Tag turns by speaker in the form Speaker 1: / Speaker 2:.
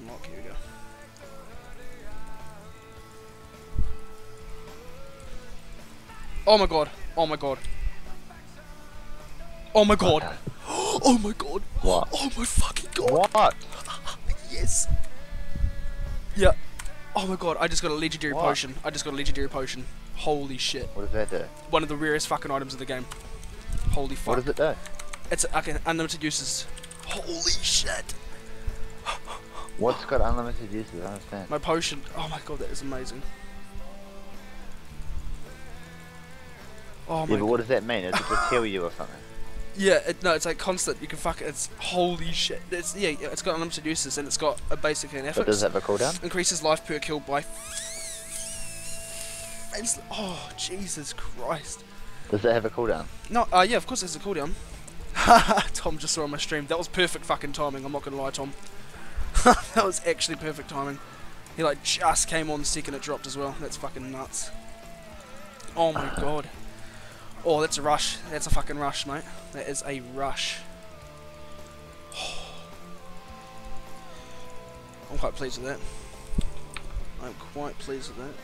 Speaker 1: Lock, here we go. Oh my god. Oh my god. Oh my god. Oh my god.
Speaker 2: What?
Speaker 1: Oh my fucking god.
Speaker 2: What?
Speaker 1: Yes. Yeah. Oh my god, I just got a legendary
Speaker 2: What?
Speaker 1: potion. I just got a legendary potion. Holy shit.
Speaker 2: What does that do?
Speaker 1: One of the rarest fucking items of the game. Holy fuck.
Speaker 2: What does it do?
Speaker 1: It's okay, unlimited uses. Holy shit.
Speaker 2: What's got unlimited uses? I don't understand.
Speaker 1: My potion. Oh my god, that is amazing. Oh my
Speaker 2: Yeah, but what does that mean? Does it just heal you or something?
Speaker 1: Yeah, it, no, it's like constant. You can fuck it. It's holy shit. It's yeah, yeah, it's got unlimited uses and it's got a basically an
Speaker 2: But
Speaker 1: effort.
Speaker 2: does it have a cooldown?
Speaker 1: Increases life per kill by. It's, oh Jesus Christ!
Speaker 2: Does it have a cooldown?
Speaker 1: No, uh, yeah, of course there's a cooldown. Tom just saw on my stream. That was perfect fucking timing. I'm not gonna lie, Tom. that was actually perfect timing. He like just came on the second it dropped as well. That's fucking nuts. Oh my ah. god. Oh, that's a rush. That's a fucking rush, mate. That is a rush. I'm quite pleased with that. I'm quite pleased with that.